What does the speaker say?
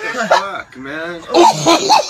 Fuck, man.